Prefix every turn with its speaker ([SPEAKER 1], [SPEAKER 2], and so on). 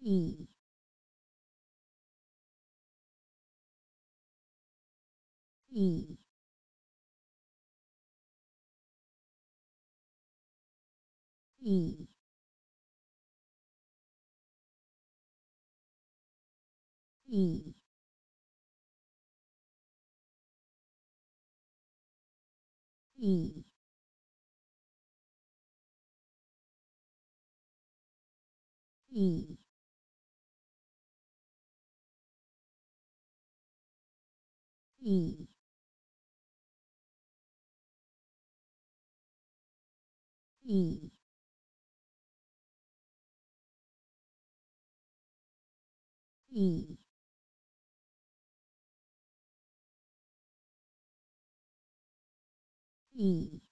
[SPEAKER 1] 一，一，一，一，一，一。一，二，一，二。